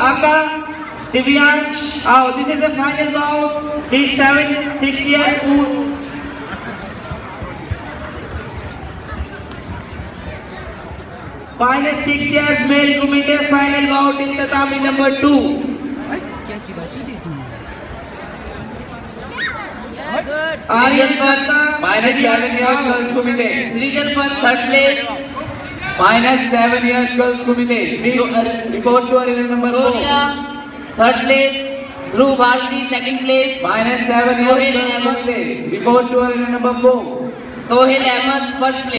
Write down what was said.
Aka, Divyansh. Oh, this is the final bout. He's seven, six years old. Final six years male Kumite final bout in tatami number two. Aryan Bhatta. Minus seven years girls committee. Region one third place. Minus seven years girls को मिले। Report to अरे number third place Dhruv Bharti second place minus seven years report to अरे number four Tohil Ahmad first